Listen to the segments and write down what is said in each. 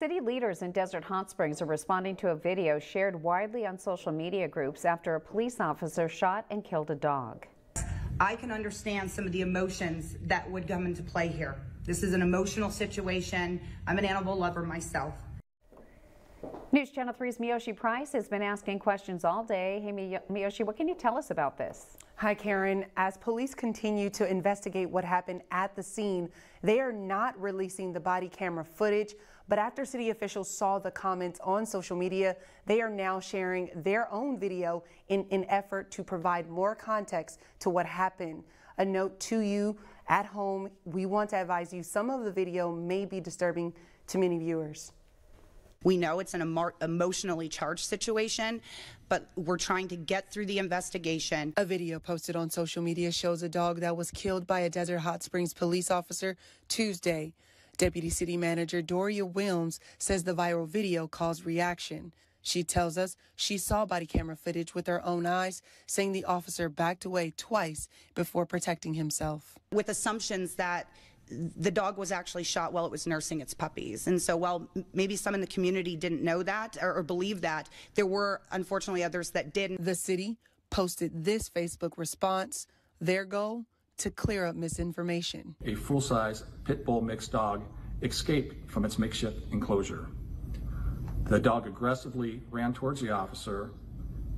City leaders in Desert Hot Springs are responding to a video shared widely on social media groups after a police officer shot and killed a dog. I can understand some of the emotions that would come into play here. This is an emotional situation. I'm an animal lover myself. News Channel 3's Miyoshi Price has been asking questions all day. Hey, Miyoshi, what can you tell us about this? Hi, Karen. As police continue to investigate what happened at the scene, they are not releasing the body camera footage. But after city officials saw the comments on social media, they are now sharing their own video in an effort to provide more context to what happened. A note to you at home, we want to advise you some of the video may be disturbing to many viewers. We know it's an emo emotionally charged situation, but we're trying to get through the investigation. A video posted on social media shows a dog that was killed by a Desert Hot Springs police officer Tuesday. Deputy City Manager Doria Wilms says the viral video caused reaction. She tells us she saw body camera footage with her own eyes, saying the officer backed away twice before protecting himself. With assumptions that the dog was actually shot while it was nursing its puppies. And so while maybe some in the community didn't know that or, or believe that, there were unfortunately others that didn't. The city posted this Facebook response. Their goal? To clear up misinformation. A full-size pit bull mixed dog escaped from its makeshift enclosure. The dog aggressively ran towards the officer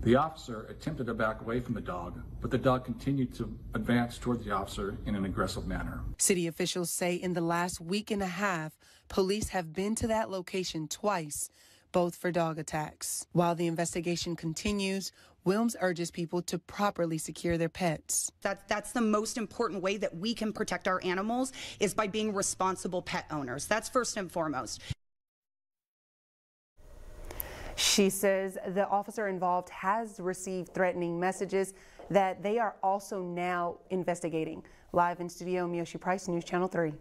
the officer attempted to back away from the dog, but the dog continued to advance toward the officer in an aggressive manner. City officials say in the last week and a half, police have been to that location twice, both for dog attacks. While the investigation continues, Wilms urges people to properly secure their pets. That, that's the most important way that we can protect our animals is by being responsible pet owners. That's first and foremost. She says the officer involved has received threatening messages that they are also now investigating. Live in studio, Miyoshi Price, News Channel 3.